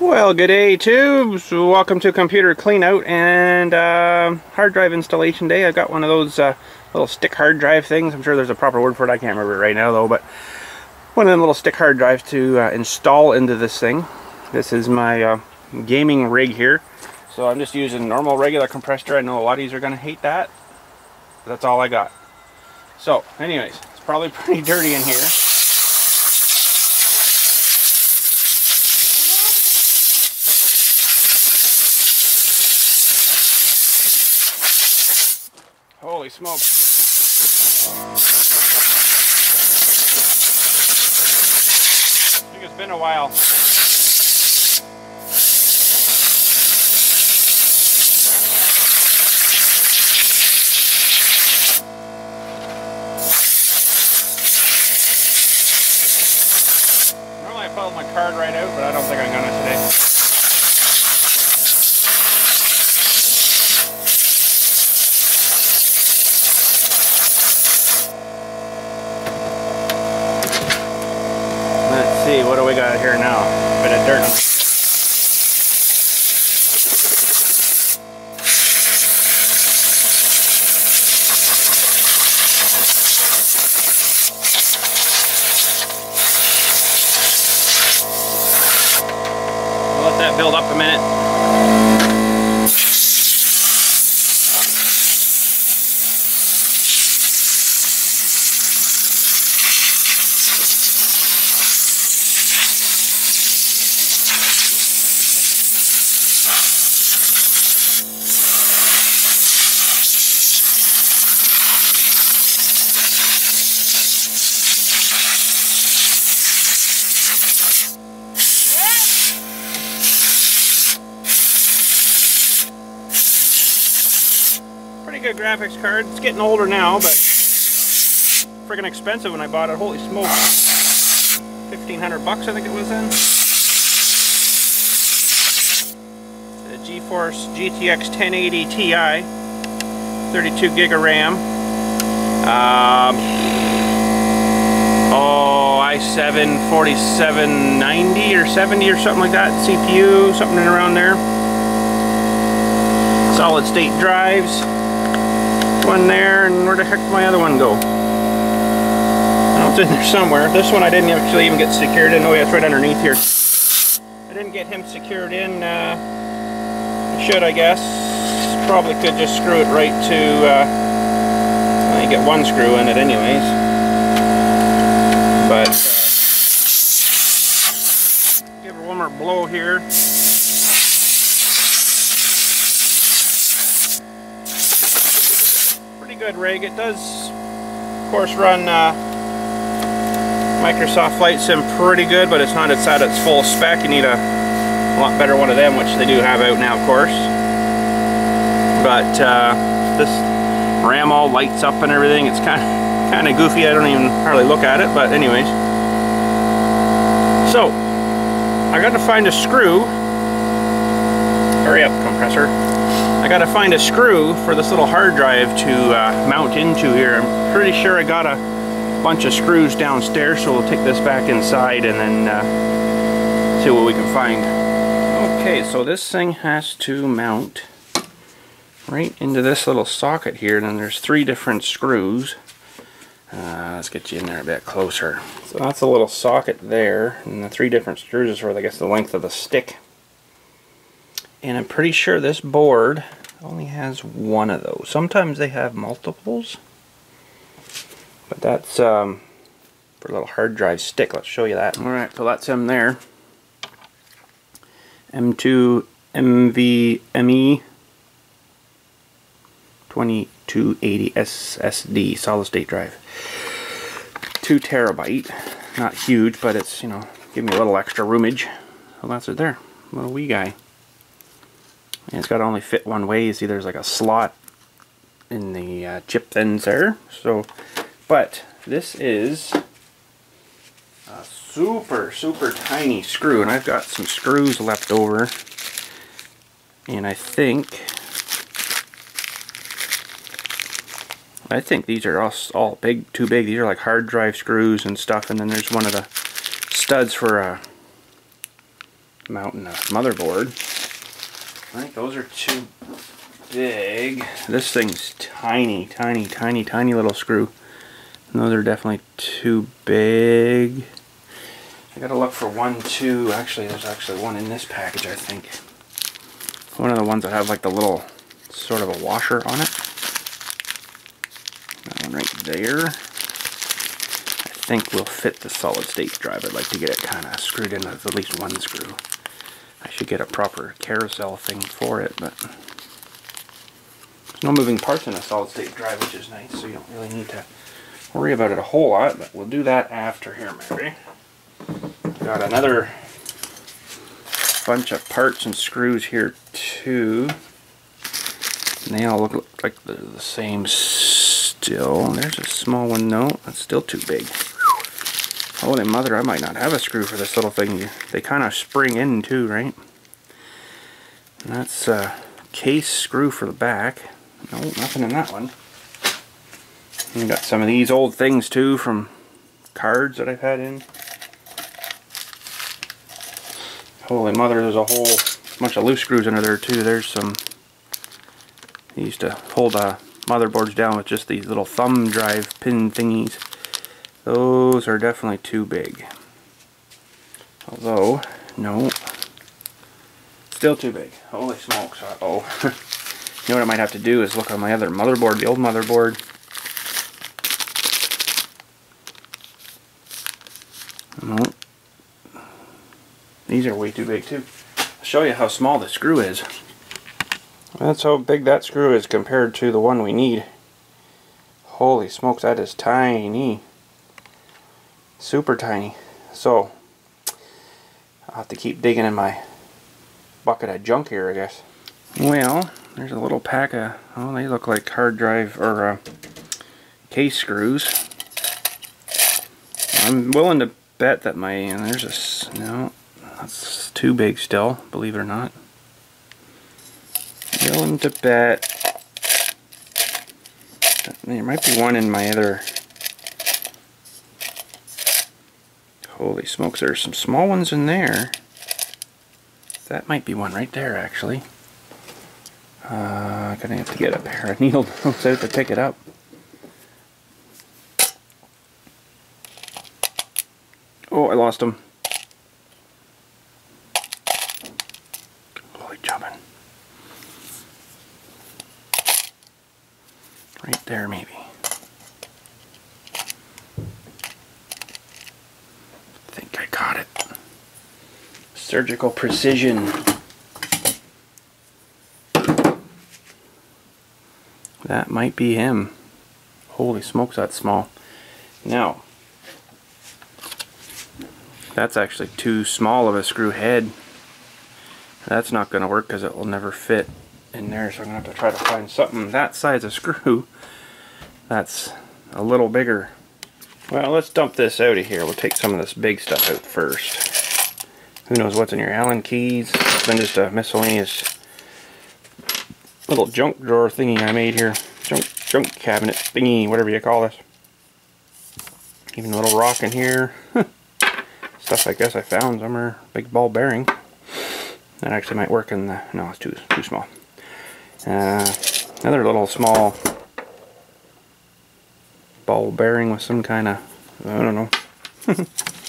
Well, good day tubes. Welcome to computer cleanout and uh, hard drive installation day. I've got one of those uh, little stick hard drive things. I'm sure there's a proper word for it. I can't remember it right now though, but one of them little stick hard drives to uh, install into this thing. This is my uh, gaming rig here. So I'm just using normal regular compressor. I know a lot of you are going to hate that. that's all I got. So anyways, it's probably pretty dirty in here. Holy smoke. I think it's been a while. Normally I pull my card right out, but I don't think I'm gonna today. see, what do we got here now? Bit of dirt. let that build up a minute. pretty good graphics card. It's getting older now, but freaking expensive when I bought it. Holy smokes. 1500 bucks I think it was then. The GeForce GTX 1080 Ti. 32 gig of RAM. Um, oh, i7 4790 or 70 or something like that. CPU, something around there solid state drives one there, and where the heck did my other one go? Oh, it's in there somewhere. This one I didn't actually even get secured in. Oh yeah, it's right underneath here. I didn't get him secured in. Uh, should, I guess. Probably could just screw it right to... Uh, you get one screw in it anyways. But... Uh, give her one more blow here. Good rig. It does, of course, run uh, Microsoft Flight Sim pretty good, but it's not it's at its full spec. You need a, a lot better one of them, which they do have out now, of course. But uh, this RAM all lights up and everything. It's kind of kind of goofy. I don't even hardly look at it, but anyways. So, I got to find a screw. Hurry up, compressor. Gotta find a screw for this little hard drive to uh, mount into here. I'm pretty sure I got a bunch of screws downstairs, so we'll take this back inside and then uh, see what we can find. Okay, so this thing has to mount right into this little socket here, and then there's three different screws. Uh, let's get you in there a bit closer. So that's a little socket there, and the three different screws is for, I guess, the length of the stick. And I'm pretty sure this board only has one of those. Sometimes they have multiples. But that's um, for a little hard drive stick. Let's show you that. Alright, so that's M there. M2 NVMe 2280 SSD solid state drive. 2 terabyte. Not huge, but it's, you know, give me a little extra roomage. So that's it there. Little wee guy. And it's got to only fit one way. You see there's like a slot in the uh, chip thins there. So, but this is a super, super tiny screw. And I've got some screws left over. And I think, I think these are all, all big, too big. These are like hard drive screws and stuff. And then there's one of the studs for a mounting motherboard. I think those are too big. This thing's tiny, tiny, tiny, tiny little screw. And those are definitely too big. I gotta look for one, two. Actually, there's actually one in this package, I think. One of the ones that have like the little sort of a washer on it. That one right there. I think will fit the solid state drive. I'd like to get it kind of screwed in with at least one screw. Should get a proper carousel thing for it, but there's no moving parts in a solid state drive, which is nice, so you don't really need to worry about it a whole lot, but we'll do that after here, maybe. Got another bunch of parts and screws here, too. And they all look like they're the same still. There's a small one. No, that's still too big. Holy mother, I might not have a screw for this little thing. They kind of spring in too, right? And that's a case screw for the back. No, nothing in that one. And got some of these old things too from cards that I've had in. Holy mother, there's a whole bunch of loose screws under there too. There's some, I used to hold uh, motherboards down with just these little thumb drive pin thingies. Those are definitely too big. Although, no, still too big. Holy smokes, uh oh. you know what I might have to do is look on my other motherboard, the old motherboard. No, these are way too big too. I'll show you how small the screw is. That's how big that screw is compared to the one we need. Holy smokes, that is tiny. Super tiny. So, I'll have to keep digging in my bucket of junk here, I guess. Well, there's a little pack of, oh, they look like hard drive or uh, case screws. I'm willing to bet that my, and there's a, no, that's too big still, believe it or not. Willing to bet there might be one in my other Holy smokes, there's some small ones in there. That might be one right there, actually. Uh, gonna have to get a pair of needle nose out to pick it up. Oh, I lost them. Holy jumping. Right there, maybe. I think I caught it. Surgical precision. That might be him. Holy smokes, that's small. Now, that's actually too small of a screw head. That's not going to work because it will never fit in there, so I'm going to have to try to find something that size of screw that's a little bigger. Well, let's dump this out of here. We'll take some of this big stuff out first. Who knows what's in your Allen keys. It's been just a miscellaneous little junk drawer thingy I made here. Junk, junk cabinet thingy, whatever you call this. Even a little rock in here. Stuff I guess I found somewhere. Big ball bearing. That actually might work in the... No, it's too, too small. Uh, another little small ball bearing with some kind of... I don't know.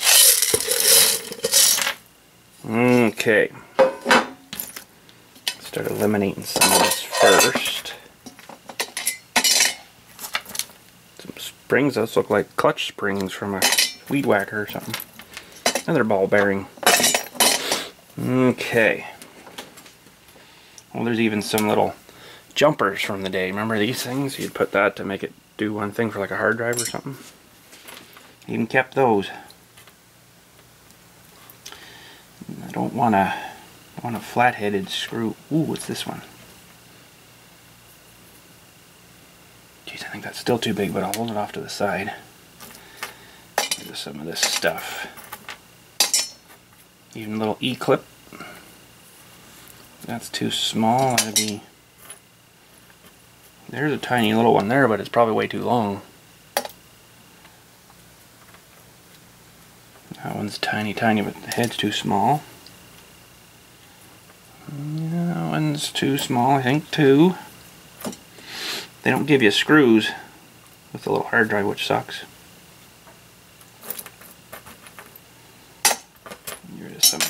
okay. Start eliminating some of this first. Some springs, those look like clutch springs from a weed whacker or something. Another ball bearing. Okay. Well, there's even some little jumpers from the day. Remember these things? You'd put that to make it do one thing for like a hard drive or something. Even kept those. I don't want a want a flat-headed screw. Ooh, what's this one? Geez, I think that's still too big, but I'll hold it off to the side. There's some of this stuff. Even a little E-clip. That's too small. That'd be. There's a tiny little one there, but it's probably way too long. That one's tiny, tiny, but the head's too small. Too small, I think, too. They don't give you screws with the little hard drive, which sucks. Here's some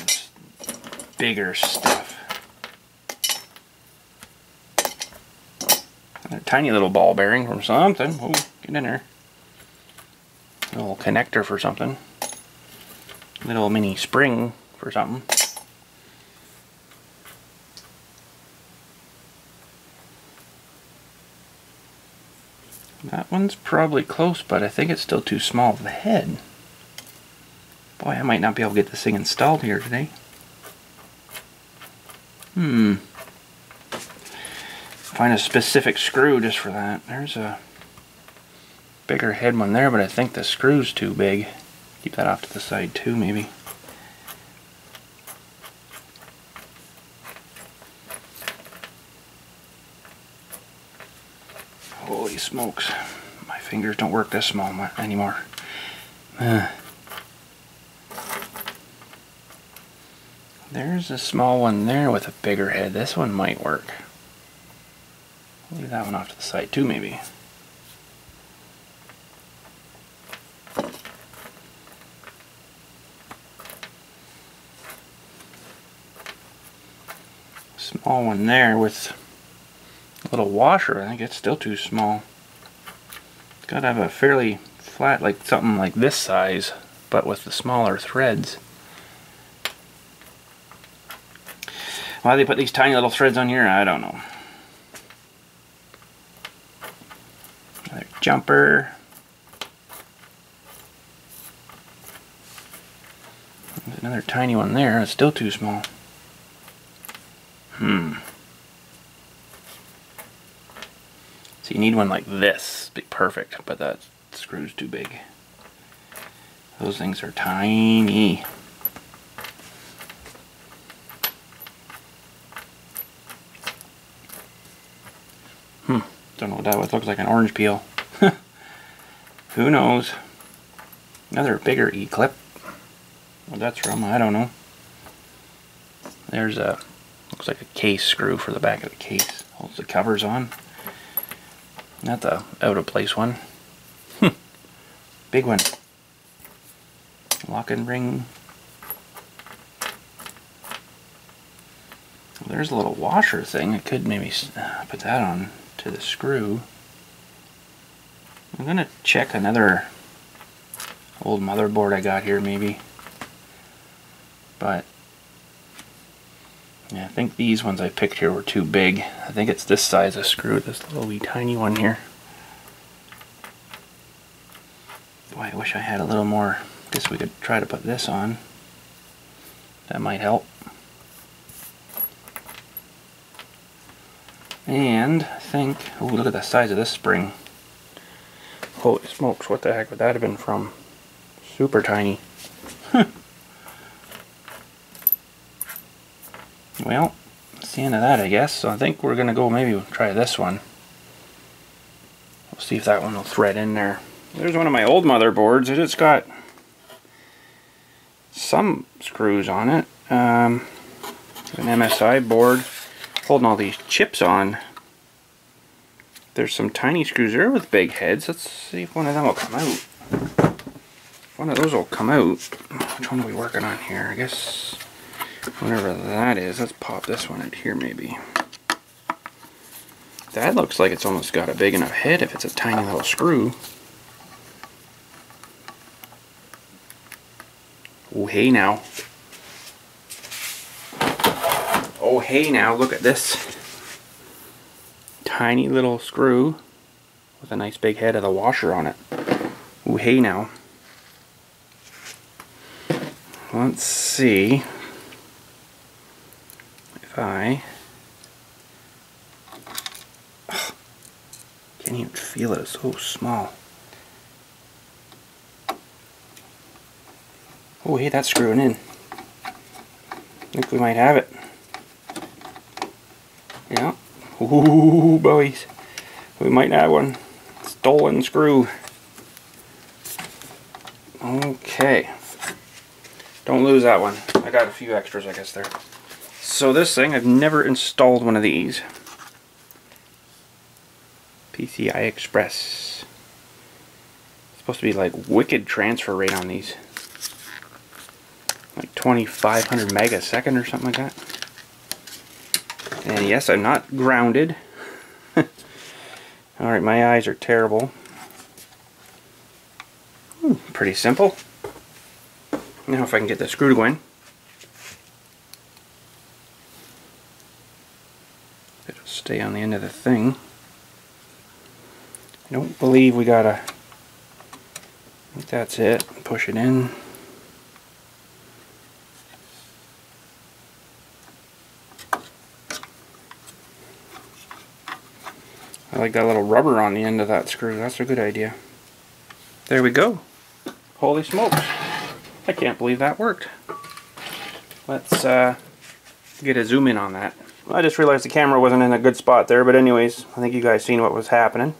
bigger stuff. A tiny little ball bearing from something. Oh, get in there. A little connector for something. Little mini spring for something. That one's probably close, but I think it's still too small of the head. Boy, I might not be able to get this thing installed here today. Hmm. Find a specific screw just for that. There's a bigger head one there, but I think the screw's too big. Keep that off to the side too, maybe. Holy smokes. My fingers don't work this small anymore. Uh. There's a small one there with a bigger head. This one might work. Leave that one off to the side too, maybe. Small one there with little washer, I think it's still too small. It's got to have a fairly flat, like something like this size, but with the smaller threads. Why they put these tiny little threads on here, I don't know. Another jumper. There's another tiny one there, it's still too small. Hmm. You need one like this, be perfect, but that screw's too big. Those things are tiny. Hmm, don't know what that would look like an orange peel. Who knows? Another bigger E-clip. What that's from, I don't know. There's a, looks like a case screw for the back of the case. Holds the covers on. Not the out of place one. Hmm. Big one. Lock and ring. there's a little washer thing. I could maybe uh, put that on to the screw. I'm gonna check another old motherboard I got here maybe. But yeah, I think these ones I picked here were too big. I think it's this size of screw, this little wee tiny one here. Boy, I wish I had a little more. Guess we could try to put this on. That might help. And I think, oh look at the size of this spring. Holy smokes, what the heck would that have been from? Super tiny. Well, that's the end of that, I guess. So I think we're going to go maybe try this one. We'll see if that one will thread in there. There's one of my old motherboards. It's got some screws on it. Um, an MSI board holding all these chips on. There's some tiny screws there with big heads. Let's see if one of them will come out. one of those will come out. Which one are we working on here? I guess whatever that is. Let's pop this one out here maybe. That looks like it's almost got a big enough head if it's a tiny little screw. Oh hey now. Oh hey now, look at this. Tiny little screw with a nice big head of the washer on it. Oh hey now. Let's see I oh, can't even feel it, it's so small. Oh hey, that's screwing in. I think we might have it. Yeah. Ooh, boys. We might have one. Stolen screw. Okay. Don't lose that one. I got a few extras, I guess, there. So this thing, I've never installed one of these. PCI Express. It's supposed to be like wicked transfer rate on these. Like 2500 megasecond or something like that. And yes, I'm not grounded. Alright, my eyes are terrible. Hmm, pretty simple. Now if I can get the screw to go in. Stay on the end of the thing. I don't believe we gotta... I think that's it. Push it in. I like that little rubber on the end of that screw. That's a good idea. There we go. Holy smokes. I can't believe that worked. Let's uh, get a zoom in on that. I just realized the camera wasn't in a good spot there, but anyways, I think you guys seen what was happening.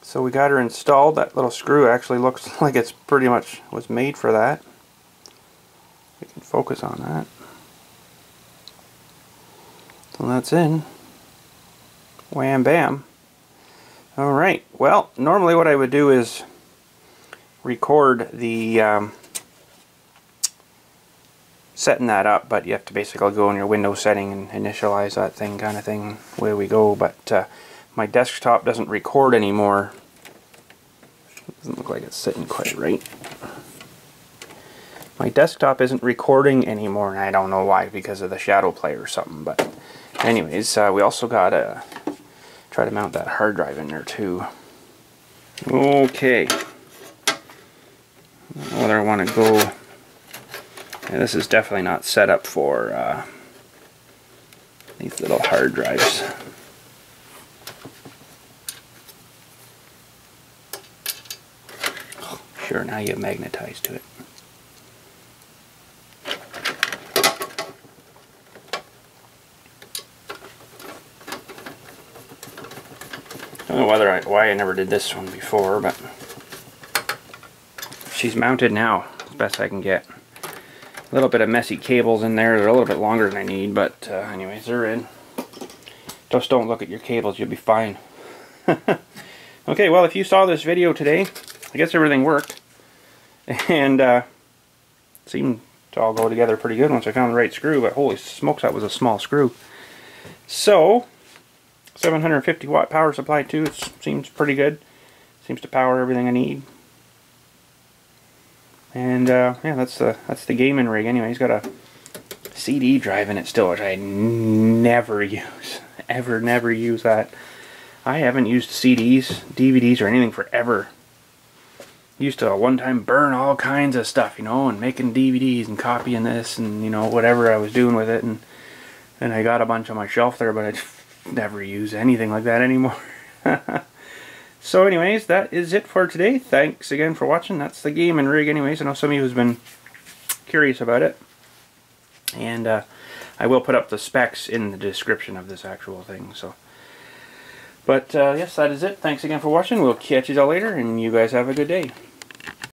So we got her installed. That little screw actually looks like it's pretty much was made for that. We can focus on that. So that's in. Wham bam. Alright, well, normally what I would do is record the um, setting that up, but you have to basically go in your Windows setting and initialize that thing kind of thing, where we go, but uh, my desktop doesn't record anymore. Doesn't look like it's sitting quite right. My desktop isn't recording anymore, and I don't know why, because of the shadow play or something, but anyways, uh, we also got a try to mount that hard drive in there too. Okay. Whether I want to go... Yeah, this is definitely not set up for uh, these little hard drives. Sure, now you magnetize to it. I don't know whether I, why I never did this one before, but she's mounted now as best I can get. A little bit of messy cables in there. They're a little bit longer than I need, but uh, anyways, they're in. Just don't look at your cables. You'll be fine. okay, well, if you saw this video today, I guess everything worked. And uh, seemed to all go together pretty good once I found the right screw, but holy smokes, that was a small screw. So, 750 watt power supply too. It seems pretty good. Seems to power everything I need. And uh, yeah, that's the that's the gaming rig. Anyway, he's got a CD drive in it still, which I never use. Ever, never use that. I haven't used CDs, DVDs, or anything forever. Used to one time burn all kinds of stuff, you know, and making DVDs and copying this and you know whatever I was doing with it, and and I got a bunch on my shelf there, but I never use anything like that anymore. so anyways, that is it for today. Thanks again for watching. That's the game and rig anyways. I know some of you has been curious about it. And uh, I will put up the specs in the description of this actual thing. So, But uh, yes, that is it. Thanks again for watching. We'll catch you all later, and you guys have a good day.